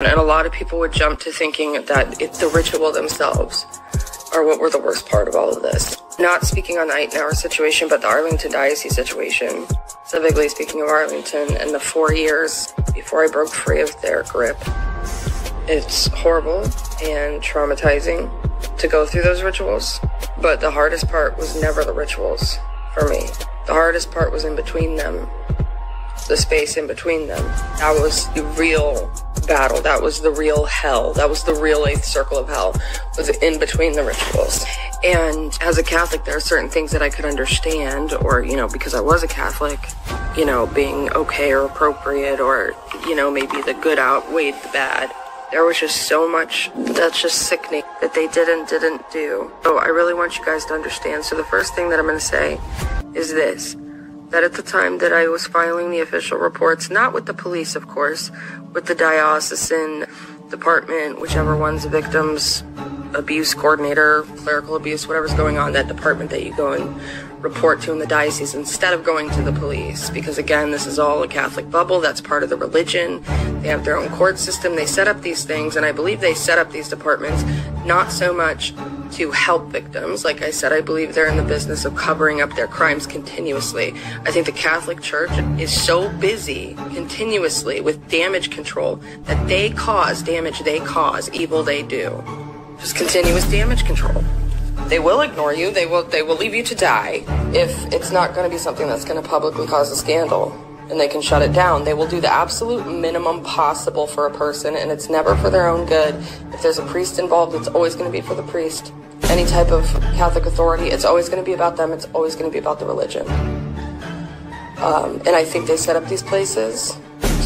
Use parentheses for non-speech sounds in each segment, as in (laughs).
And a lot of people would jump to thinking that the ritual themselves are what were the worst part of all of this. Not speaking on the Euteneuer situation, but the Arlington Diocese situation. Specifically speaking of Arlington and the four years before I broke free of their grip. It's horrible and traumatizing to go through those rituals, but the hardest part was never the rituals for me. The hardest part was in between them, the space in between them. That was the real battle. That was the real hell. That was the real eighth circle of hell, was in between the rituals. And as a Catholic, there are certain things that I could understand, or, you know, because I was a Catholic, you know, being okay or appropriate, or, you know, maybe the good outweighed the bad. There was just so much that's just sickening that they didn't didn't do. So I really want you guys to understand. So the first thing that I'm going to say is this that at the time that I was filing the official reports, not with the police, of course, with the diocesan department, whichever one's the victim's abuse coordinator, clerical abuse, whatever's going on, that department that you go and report to in the diocese instead of going to the police. Because again, this is all a Catholic bubble. That's part of the religion. They have their own court system. They set up these things, and I believe they set up these departments not so much to help victims. Like I said, I believe they're in the business of covering up their crimes continuously. I think the Catholic Church is so busy continuously with damage control that they cause damage they cause, evil they do. Just continuous damage control. They will ignore you. They will they will leave you to die if it's not going to be something that's going to publicly cause a scandal and they can shut it down. They will do the absolute minimum possible for a person and it's never for their own good. If there's a priest involved, it's always going to be for the priest. Any type of Catholic authority, it's always going to be about them. It's always going to be about the religion. Um, and I think they set up these places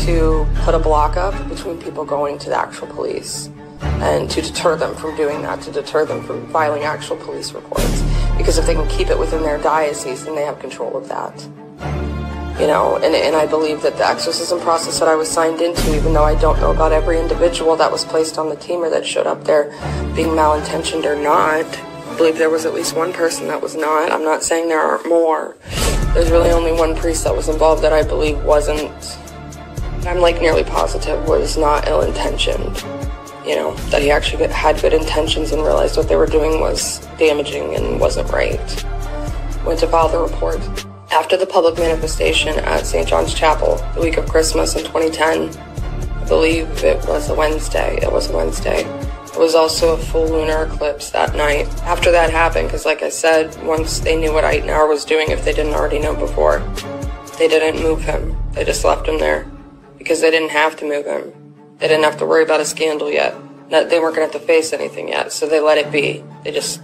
to put a block up between people going to the actual police and to deter them from doing that, to deter them from filing actual police reports. Because if they can keep it within their diocese, then they have control of that. You know, and, and I believe that the exorcism process that I was signed into, even though I don't know about every individual that was placed on the team or that showed up there being malintentioned or not, I believe there was at least one person that was not. I'm not saying there aren't more. There's really only one priest that was involved that I believe wasn't, I'm like nearly positive, was not ill intentioned you know, that he actually had good intentions and realized what they were doing was damaging and wasn't right. Went to file the report. After the public manifestation at St. John's Chapel, the week of Christmas in 2010, I believe it was a Wednesday. It was a Wednesday. It was also a full lunar eclipse that night. After that happened, because like I said, once they knew what Euteneuer was doing, if they didn't already know before, they didn't move him. They just left him there because they didn't have to move him. They didn't have to worry about a scandal yet. They weren't going to have to face anything yet, so they let it be. They just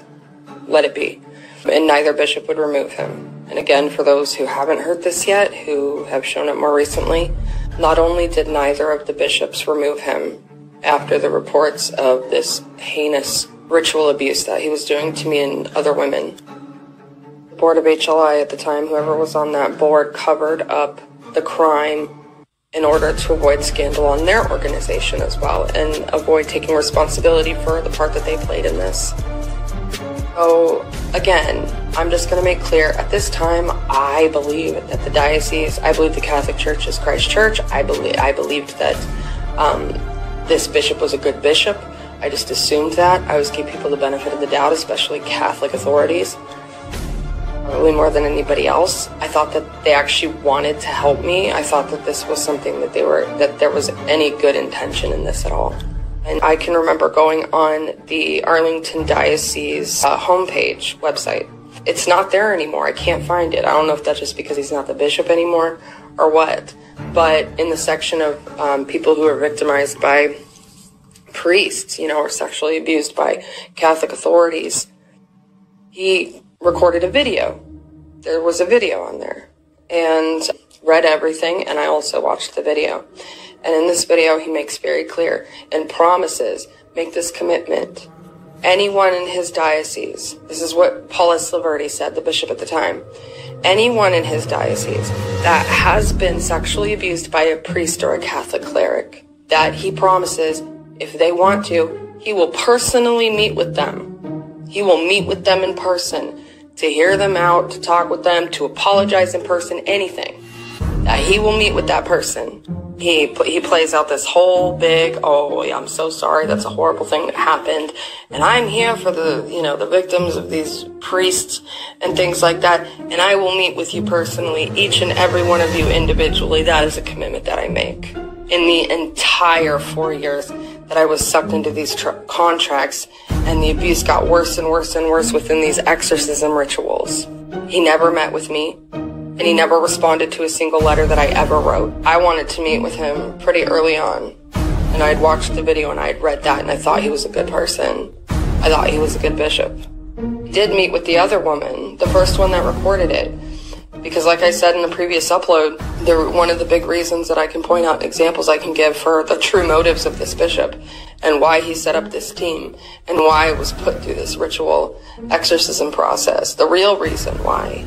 let it be. And neither bishop would remove him. And again, for those who haven't heard this yet, who have shown up more recently, not only did neither of the bishops remove him after the reports of this heinous ritual abuse that he was doing to me and other women, the board of HLI at the time, whoever was on that board, covered up the crime in order to avoid scandal on their organization as well and avoid taking responsibility for the part that they played in this. So, again, I'm just going to make clear at this time, I believe that the diocese, I believe the Catholic Church is Christ Church. I believe I believed that um, this bishop was a good bishop. I just assumed that. I always give people the benefit of the doubt, especially Catholic authorities probably more than anybody else. I thought that they actually wanted to help me. I thought that this was something that they were, that there was any good intention in this at all. And I can remember going on the Arlington Diocese uh, homepage website. It's not there anymore. I can't find it. I don't know if that's just because he's not the bishop anymore or what. But in the section of um, people who are victimized by priests, you know, or sexually abused by Catholic authorities, he recorded a video. There was a video on there and read everything and I also watched the video. And in this video, he makes very clear and promises make this commitment. Anyone in his diocese, this is what Paul S. Loverde said, the bishop at the time. Anyone in his diocese that has been sexually abused by a priest or a Catholic cleric, that he promises if they want to, he will personally meet with them. He will meet with them in person to hear them out, to talk with them, to apologize in person, anything. That he will meet with that person. He he plays out this whole big oh I'm so sorry. That's a horrible thing that happened. And I'm here for the you know the victims of these priests and things like that. And I will meet with you personally each and every one of you individually. That is a commitment that I make in the entire 4 years that I was sucked into these tr- contracts and the abuse got worse and worse and worse within these exorcism rituals he never met with me and he never responded to a single letter that I ever wrote. I wanted to meet with him pretty early on, and I had watched the video and I had read that, and I thought he was a good person. I thought he was a good bishop. Did meet with the other woman, the first one that recorded it, because like I said in the previous upload, there one of the big reasons that I can point out examples I can give for the true motives of this bishop and why he set up this team and why it was put through this ritual exorcism process. The real reason why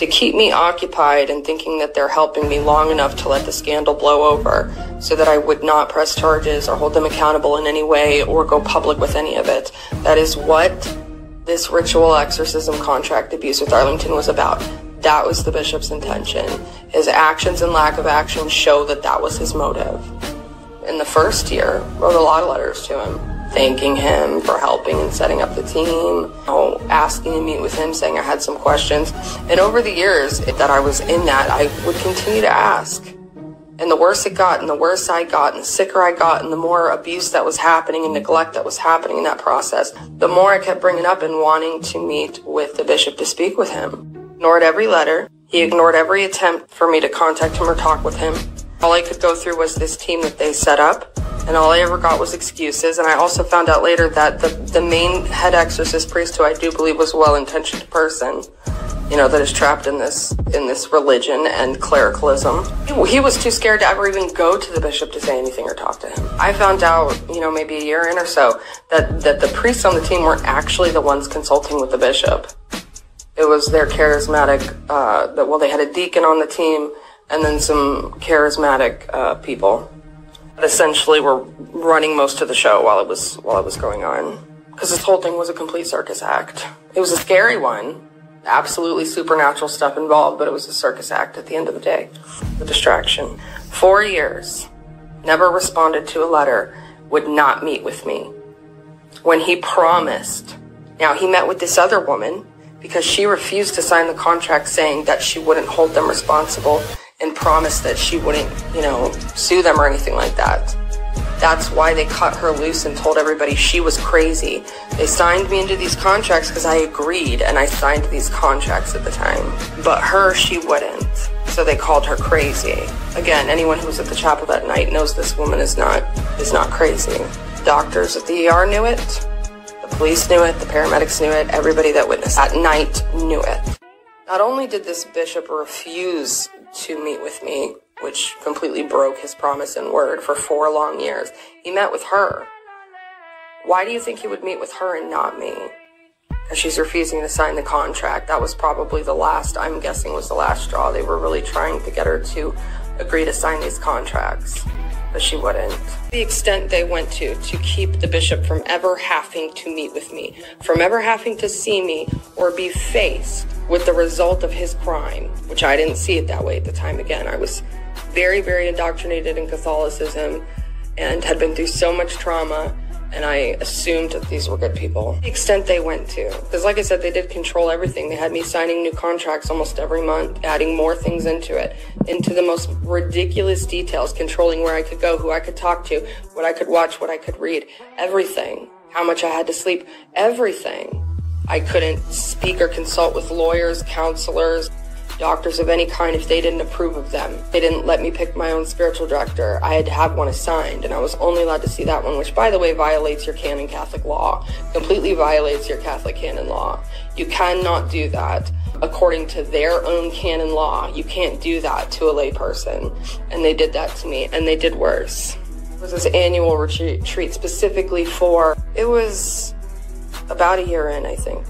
to keep me occupied and thinking that they're helping me long enough to let the scandal blow over so that I would not press charges or hold them accountable in any way or go public with any of it. That is what this ritual exorcism contract abuse with Arlington was about. That was the bishop's intention. His actions and lack of action show that that was his motive. In the first year, wrote a lot of letters to him thanking him for helping and setting up the team, asking to meet with him, saying I had some questions. And over the years that I was in that, I would continue to ask. And the worse it got, and the worse I got, and the sicker I got, and the more abuse that was happening and neglect that was happening in that process, the more I kept bringing up and wanting to meet with the bishop to speak with him. Ignored every letter. He ignored every attempt for me to contact him or talk with him. All I could go through was this team that they set up and all I ever got was excuses. And I also found out later that the, the main head exorcist priest, who I do believe was a well-intentioned person, you know, that is trapped in this in this religion and clericalism. He was too scared to ever even go to the bishop to say anything or talk to him. I found out, you know, maybe a year in or so, that that the priests on the team weren't actually the ones consulting with the bishop. It was their charismatic. Uh, that well, they had a deacon on the team and then some charismatic uh, people that essentially were running most of the show while it was while it was going on because this whole thing was a complete circus act. It was a scary one, absolutely supernatural stuff involved, but it was a circus act at the end of the day. The distraction. Four years, never responded to a letter, would not meet with me. When he promised, now he met with this other woman because she refused to sign the contract saying that she wouldn't hold them responsible and promised that she wouldn't, you know, sue them or anything like that. That's why they cut her loose and told everybody she was crazy. They signed me into these contracts because I agreed and I signed these contracts at the time. But her, she wouldn't. So they called her crazy. Again, anyone who was at the chapel that night knows this woman is not is not crazy. Doctors at the ER knew it. Police knew it. The paramedics knew it. Everybody that witnessed that night knew it. Not only did this bishop refuse to meet with me, which completely broke his promise and word for four long years. He met with her. Why do you think he would meet with her and not me? Because she's refusing to sign the contract. That was probably the last, I'm guessing, was the last straw. They were really trying to get her to agree to sign these contracts, but she wouldn't. The extent they went to to keep the bishop from ever having to meet with me, from ever having to see me or be faced with the result of his crime, which I didn't see it that way at the time. Again, I was very, very indoctrinated in Catholicism and had been through so much trauma. And I assumed that these were good people. The extent they went to. Because, like I said, they did control everything. They had me signing new contracts almost every month, adding more things into it, into the most ridiculous details, controlling where I could go, who I could talk to, what I could watch, what I could read, everything. How much I had to sleep, everything. I couldn't speak or consult with lawyers, counselors, doctors of any kind if they didn't approve of them. They didn't let me pick my own spiritual director. I had to have one assigned, and I was only allowed to see that one, which, by the way, violates your canon Catholic law, completely violates your Catholic canon law. You cannot do that according to their own canon law. You can't do that to a layperson. And they did that to me, and they did worse. It was this annual retreat specifically for, it was about a year in, I think.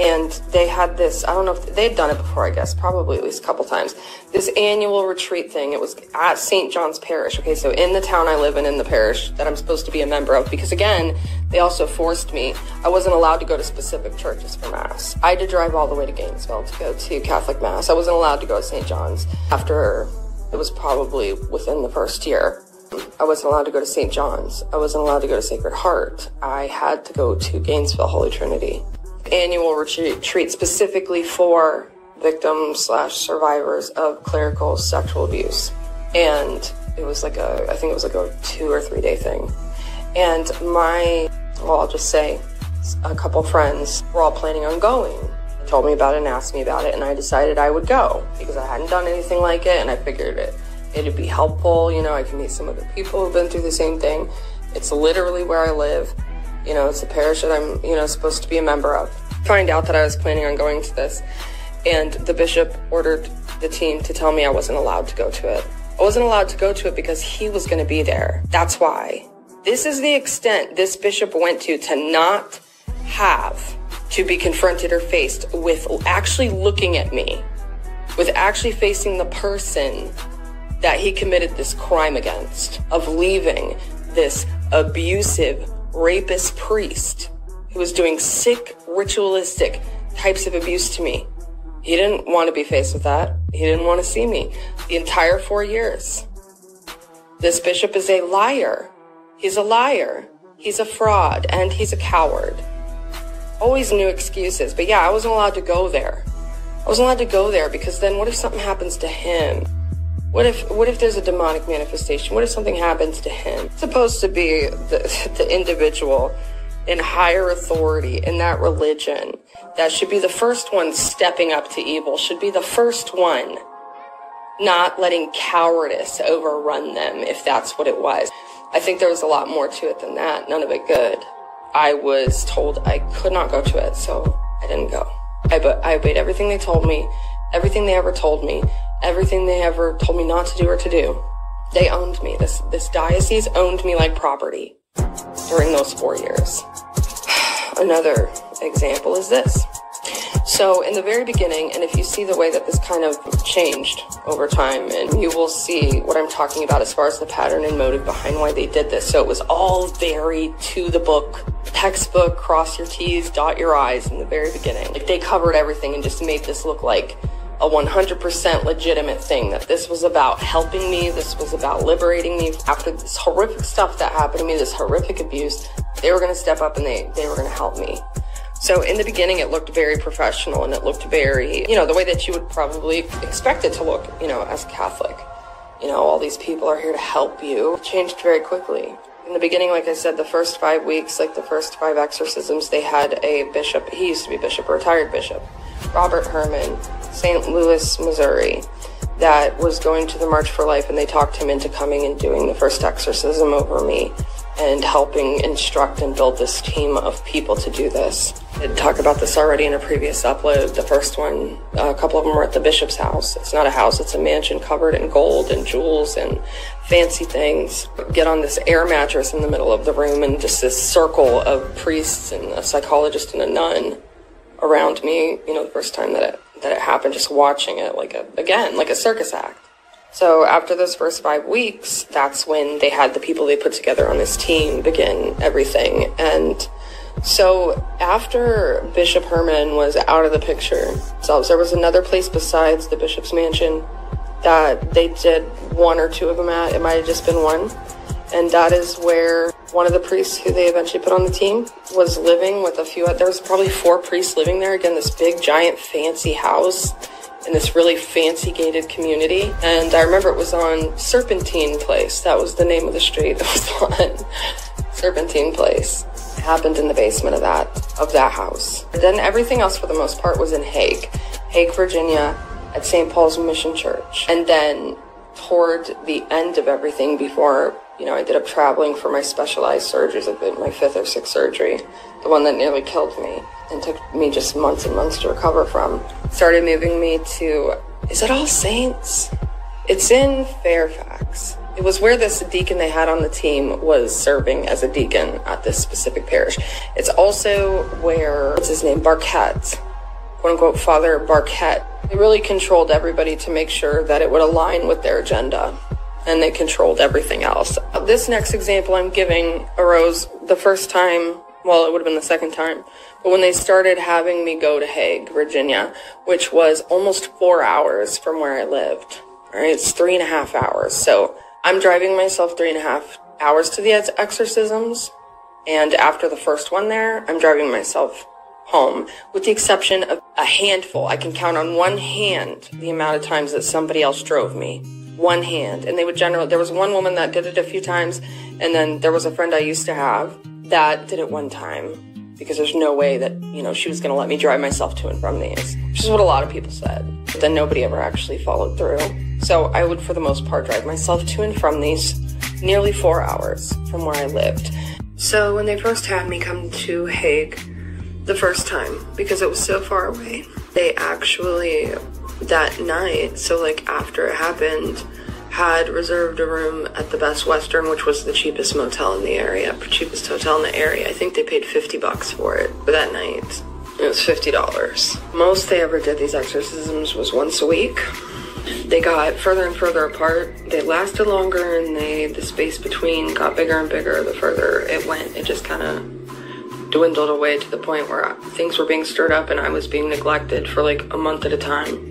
And they had this, I don't know if they'd done it before, I guess, probably at least a couple times. This annual retreat thing. It was at St. John's Parish. Okay, so in the town I live in, in the parish that I'm supposed to be a member of, because again, they also forced me. I wasn't allowed to go to specific churches for Mass. I had to drive all the way to Gainesville to go to Catholic Mass. I wasn't allowed to go to St. John's after It was probably within the first year. I wasn't allowed to go to St. John's. I wasn't allowed to go to Sacred Heart. I had to go to Gainesville Holy Trinity. Annual retreat specifically for victims slash survivors of clerical sexual abuse. And it was like a, I think it was like a two or three day thing. And my, well, I'll just say, a couple friends were all planning on going. Told me about it and asked me about it, and I decided I would go because I hadn't done anything like it, and I figured it it'd be helpful. You know, I can meet some other people who've been through the same thing. It's literally where I live. You know, it's a parish that I'm, you know, supposed to be a member of. Find out that I was planning on going to this, and the bishop ordered the team to tell me I wasn't allowed to go to it. I wasn't allowed to go to it because he was going to be there. That's why. This is the extent this bishop went to to not have to be confronted or faced with actually looking at me, with actually facing the person that he committed this crime against of leaving this abusive rapist priest who was doing sick ritualistic types of abuse to me. He didn't want to be faced with that. He didn't want to see me the entire four years. This bishop is a liar. He's a liar. He's a fraud and he's a coward. Always new excuses. But yeah, I wasn't allowed to go there. I wasn't allowed to go there because then what if something happens to him? What if what if there's a demonic manifestation? What if something happens to him? It's supposed to be the, (laughs) the individual in higher authority in that religion that should be the first one stepping up to evil, should be the first one not letting cowardice overrun them if that's what it was. I think there was a lot more to it than that. None of it good. I was told I could not go to it, so I didn't go. I, but I obeyed everything they told me, everything they ever told me, everything they ever told me not to do or to do. They owned me. This, this diocese owned me like property during those four years. (sighs) Another example is this. So in the very beginning, and if you see the way that this kind of changed over time, and you will see what I'm talking about as far as the pattern and motive behind why they did this. So it was all very to the book, textbook, cross your T's, dot your I's in the very beginning. Like they covered everything and just made this look like a 100% legitimate thing that this was about helping me this was about liberating me. After this horrific stuff that happened to me this horrific abuse they were going to step up and they they were going to help me. So in the beginning it looked very professional and it looked very you know the way that you would probably expect it to look you know as a catholic. You know all these people are here to help you. It changed very quickly. In the beginning like i said the first five weeks like the first five exorcisms they had a bishop. He used to be bishop a retired bishop robert hermann St. Louis, Missouri, that was going to the March for Life, and they talked him into coming and doing the first exorcism over me and helping instruct and build this team of people to do this. I did talk about this already in a previous upload. The first one, a couple of them were at the bishop's house. It's not a house, it's a mansion covered in gold and jewels and fancy things. Get on this air mattress in the middle of the room and just this circle of priests and a psychologist and a nun around me, you know, the first time that it that it happened just watching it like a again like a circus act. So after those first five weeks that's when they had the people they put together on this team begin everything. And so after bishop hermann was out of the picture so there was another place besides the bishop's mansion that they did one or two of them at. It might have just been one and that is where one of the priests who they eventually put on the team was living with a few there was probably four priests living there. Again this big giant fancy house in this really fancy gated community. And i remember it was on serpentine place. That was the name of the street (laughs) it was on serpentine place. It happened in the basement of that of that house. Then everything else for the most part was in hague. Hague virginia at st paul's mission church. And then toward the end of everything before you know, I ended up traveling for my specialized surgeries, my fifth or sixth surgery, the one that nearly killed me and took me just months and months to recover from. Started moving me to, is it All Saints? It's in Fairfax. It was where this deacon they had on the team was serving as a deacon at this specific parish. It's also where, what's his name, Barquette, quote unquote, Father Barquette. They really controlled everybody to make sure that it would align with their agenda and they controlled everything else. This next example I'm giving arose the first time, well, it would have been the second time, but when they started having me go to Hague, Virginia, which was almost four hours from where I lived. All right, it's three and a half hours. So I'm driving myself three and a half hours to the exorcisms. And after the first one there, I'm driving myself home, with the exception of a handful. I can count on one hand the amount of times that somebody else drove me. One hand. And they would generally, there was one woman that did it a few times, and then there was a friend I used to have that did it one time because there's no way that, you know, she was going to let me drive myself to and from these, which is what a lot of people said. But then nobody ever actually followed through. So I would, for the most part, drive myself to and from these nearly four hours from where I lived. So when they first had me come to Hague the first time, because it was so far away, they actually, that night, so like after it happened, had reserved a room at the Best Western, which was the cheapest motel in the area, cheapest hotel in the area. I think they paid 50 bucks for it for that night. It was $50. Most they ever did these exorcisms was once a week. They got further and further apart. They lasted longer and they the space between got bigger and bigger the further it went. It just kind of dwindled away to the point where things were being stirred up and I was being neglected for like a month at a time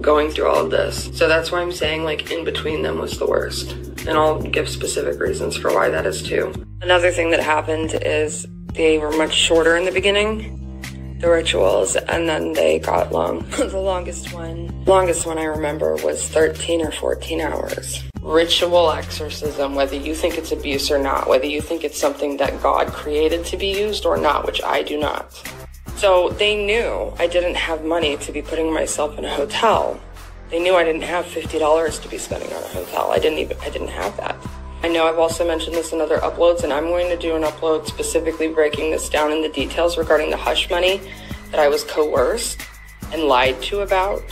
going through all of this. So that's why I'm saying like in between them was the worst. And I'll give specific reasons for why that is too. Another thing that happened is they were much shorter in the beginning, the rituals, and then they got long. (laughs) the longest one, longest one I remember was 13 or 14 hours. Ritual exorcism, whether you think it's abuse or not, whether you think it's something that God created to be used or not, which I do not. So they knew I didn't have money to be putting myself in a hotel. They knew I didn't have $50 to be spending on a hotel. I didn't even, I didn't have that. I know I've also mentioned this in other uploads, and I'm going to do an upload specifically breaking this down in the details regarding the hush money that I was coerced and lied to about,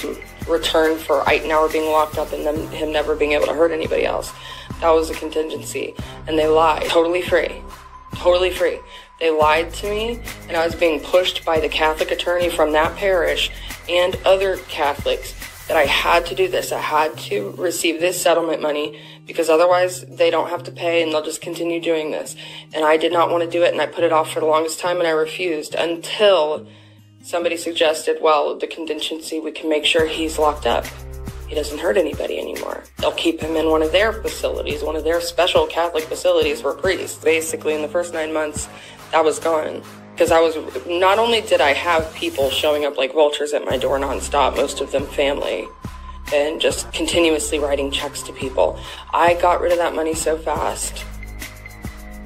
return for Euteneuer being locked up and them, him never being able to hurt anybody else. That was a contingency, and they lied. Totally free. Totally free. They lied to me, and I was being pushed by the Catholic attorney from that parish and other Catholics that I had to do this. I had to receive this settlement money because otherwise they don't have to pay and they'll just continue doing this. And I did not want to do it, and I put it off for the longest time, and I refused until somebody suggested, well, the contingency, we can make sure he's locked up. He doesn't hurt anybody anymore. They'll keep him in one of their facilities, one of their special Catholic facilities for priests. Basically, in the first nine months, that was gone. Because I was, not only did I have people showing up like vultures at my door nonstop, most of them family, and just continuously writing checks to people, I got rid of that money so fast.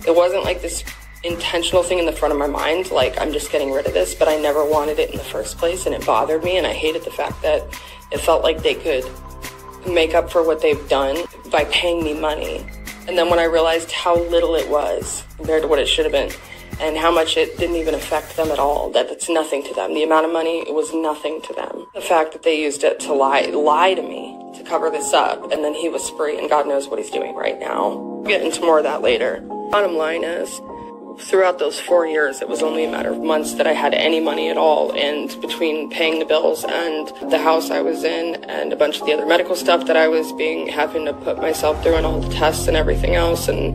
It wasn't like this intentional thing in the front of my mind, like I'm just getting rid of this, but I never wanted it in the first place, and it bothered me, and I hated the fact that it felt like they could make up for what they've done by paying me money. And then when I realized how little it was compared to what it should have been, and how much it didn't even affect them at all. That it's nothing to them. The amount of money it was nothing to them. The fact that they used it to lie lie to me to cover this up, and then he was free, and God knows what he's doing right now. We'll get into more of that later. Bottom line is, throughout those four years, it was only a matter of months that I had any money at all. And between paying the bills and the house I was in and a bunch of the other medical stuff that I was being having to put myself through and all the tests and everything else and,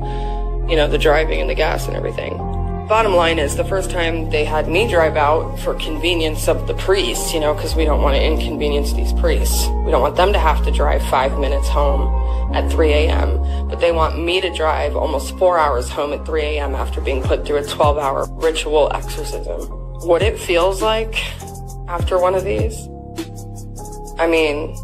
you know, the driving and the gas and everything. Bottom line is, the first time they had me drive out for convenience of the priests, you know, because we don't want to inconvenience these priests. We don't want them to have to drive five minutes home at 3 a.m., but they want me to drive almost four hours home at 3 a.m. after being put through a 12 hour ritual exorcism. What it feels like after one of these, I mean,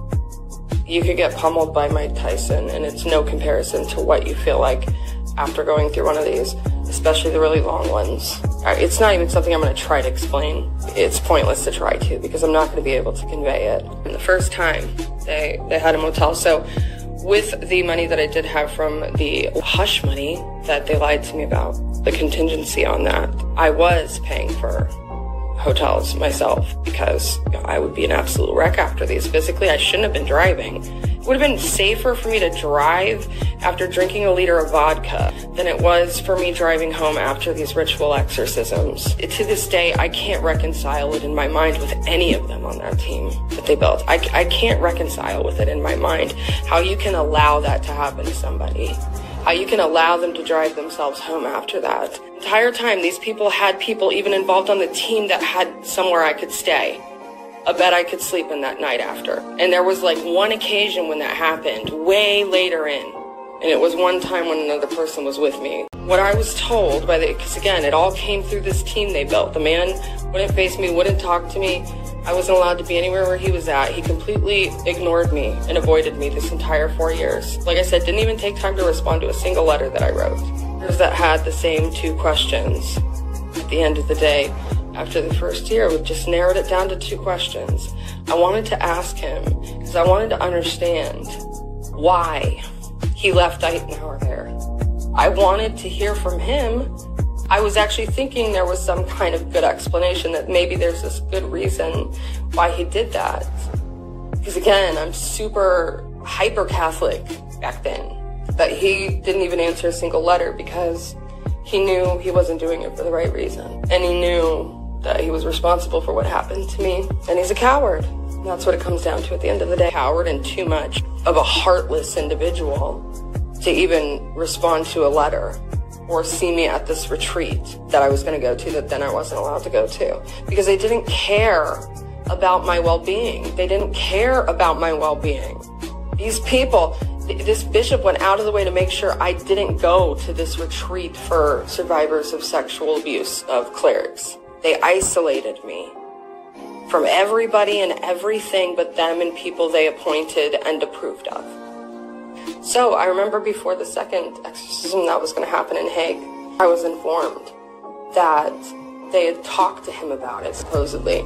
you could get pummeled by Mike Tyson, and it's no comparison to what you feel like after going through one of these especially the really long ones. It's not even something I'm going to try to explain. It's pointless to try to because I'm not going to be able to convey it. And the first time they, they had a motel, so with the money that I did have from the hush money that they lied to me about, the contingency on that, I was paying for hotels myself because you know, I would be an absolute wreck after these. Physically, I shouldn't have been driving. Would have been safer for me to drive after drinking a liter of vodka than it was for me driving home after these ritual exorcisms. To this day, I can't reconcile it in my mind with any of them on that team that they built. I, I can't reconcile with it in my mind how you can allow that to happen to somebody. How you can allow them to drive themselves home after that. Entire time, these people had people even involved on the team that had somewhere I could stay a bed I could sleep in that night after. And there was like one occasion when that happened, way later in. And it was one time when another person was with me. What I was told by the, because again, it all came through this team they built. The man wouldn't face me, wouldn't talk to me. I wasn't allowed to be anywhere where he was at. He completely ignored me and avoided me this entire four years. Like I said, didn't even take time to respond to a single letter that I wrote. That had the same two questions at the end of the day. After the first year, we just narrowed it down to two questions. I wanted to ask him because I wanted to understand why he left Euteneuer there. I wanted to hear from him I was actually thinking there was some kind of good explanation that maybe there's this good reason why he did that. Because again, I'm super hyper Catholic back then. But he didn't even answer a single letter because he knew he wasn't doing it for the right reason. And he knew that he was responsible for what happened to me. And he's a coward. That's what it comes down to at the end of the day. Coward and too much of a heartless individual to even respond to a letter or see me at this retreat that I was going to go to that then I wasn't allowed to go to because they didn't care about my well-being. They didn't care about my well-being. These people, this bishop went out of the way to make sure I didn't go to this retreat for survivors of sexual abuse of clerics. They isolated me from everybody and everything but them and people they appointed and approved of. So I remember before the second exorcism that was going to happen in Hague, I was informed that they had talked to him about it, supposedly.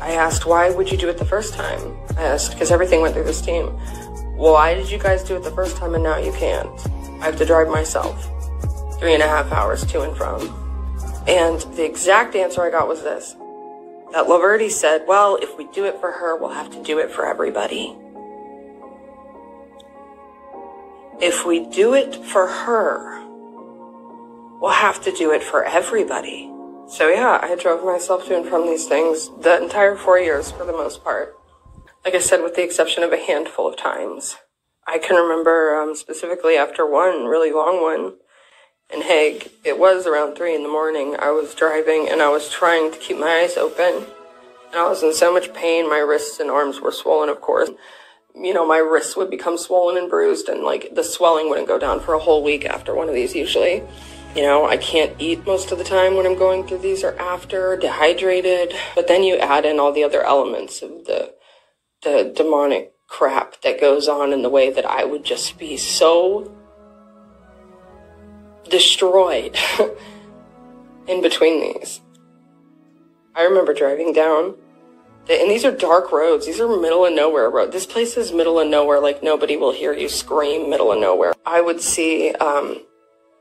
I asked, why would you do it the first time? I asked, because everything went through this team. Well, why did you guys do it the first time and now you can't? I have to drive myself three and a half hours to and from. And the exact answer I got was this. That Loverde said, well, if we do it for her, we'll have to do it for everybody. If we do it for her, we'll have to do it for everybody. So yeah, I drove myself to and from these things the entire four years for the most part. Like I said, with the exception of a handful of times. I can remember um, specifically after one really long one in Hague. It was around three in the morning. I was driving and I was trying to keep my eyes open. And I was in so much pain. My wrists and arms were swollen, of course you know, my wrists would become swollen and bruised and like the swelling wouldn't go down for a whole week after one of these usually. You know, I can't eat most of the time when I'm going through these or after, dehydrated. But then you add in all the other elements of the the demonic crap that goes on in the way that I would just be so destroyed (laughs) in between these. I remember driving down and these are dark roads. These are middle of nowhere road. This place is middle of nowhere. Like nobody will hear you scream middle of nowhere. I would see, um,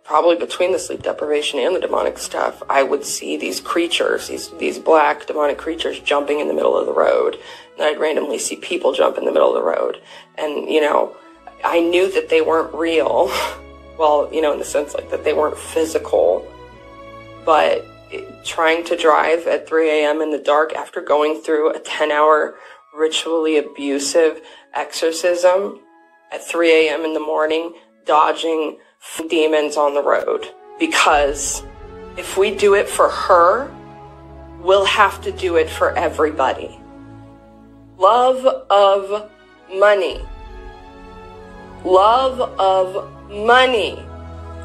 probably between the sleep deprivation and the demonic stuff, I would see these creatures, these, these black demonic creatures jumping in the middle of the road. And I'd randomly see people jump in the middle of the road. And, you know, I knew that they weren't real. (laughs) well, you know, in the sense like that they weren't physical, but trying to drive at 3 a.m. in the dark after going through a 10 hour ritually abusive exorcism at 3 a.m. in the morning, dodging demons on the road. Because if we do it for her, we'll have to do it for everybody. Love of money. Love of money.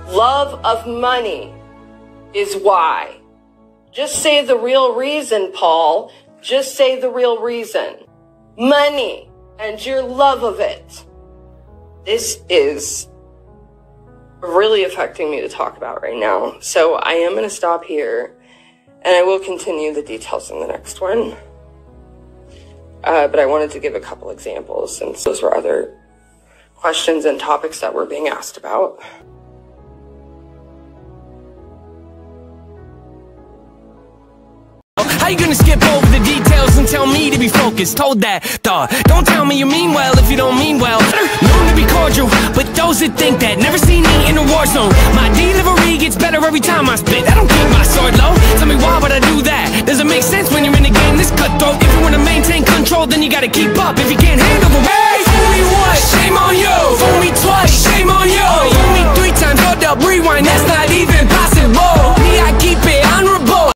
Love of money is why just say the real reason, Paul. Just say the real reason. Money and your love of it. This is really affecting me to talk about right now. So I am going to stop here and I will continue the details in the next one. Uh, but I wanted to give a couple examples since those were other questions and topics that were being asked about. How you gonna skip over the details and tell me to be focused? That thought. Don't tell me you mean well if you don't mean well. Known to be cordial, but those that think that never seen me in a war zone. My delivery gets better every time I spit. I don't keep my sword low. Tell me why would I do that? Does it make sense when you're in a game this cutthroat? If you wanna maintain control, then you gotta keep up. If you can't handle the me once, shame on you. Fool me twice, shame on you. Oh, Fool me three times, hold up, rewind, that's not even possible. Me, I keep it.